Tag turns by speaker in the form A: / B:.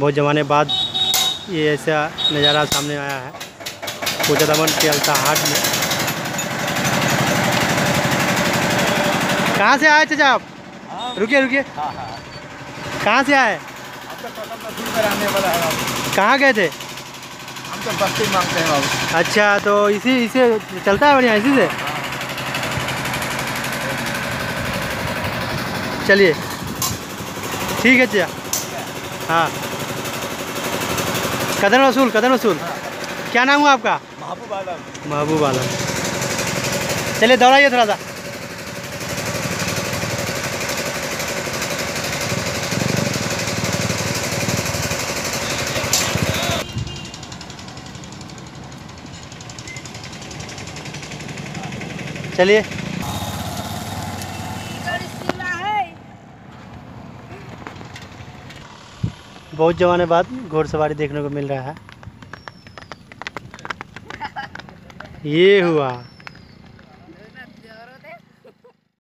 A: बहुत ज़माने बाद ये ऐसा नज़ारा सामने आया है। कोचदामन के अल्ता हाट में। कहाँ से आए चाचा आप? रुकिए रुकिए।
B: हाँ हाँ।
A: कहाँ से आए?
B: तो है
A: कहाँ गए थे?
B: हम तो बस्ती मांगते हैं बाबू
A: अच्छा तो इसी इसे चलता है बढ़िया इसी से? चलिए। ठीक है चाचा। हाँ। कदर वसूल कदर वसूल क्या नाम हुआ आपका?
B: महबूब आलम।
A: महबूब आलम। चलिए दौड़ाइए थोड़ा सा। चलिए। बहुत जमाने बाद घोड़सवारी देखने को मिल रहा है। ये हुआ।